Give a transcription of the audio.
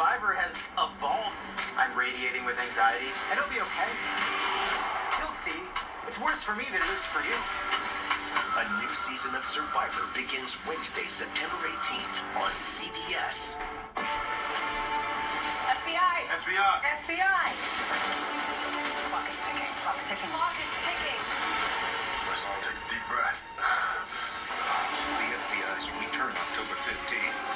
Survivor has evolved. I'm radiating with anxiety, and it'll be okay. You'll see. It's worse for me than it is for you. A new season of Survivor begins Wednesday, September 18th on CBS. FBI! FBI! FBI! Clock is ticking. Clock is ticking. Clock is ticking. Let's all take a deep breath. The FBI's return October 15th.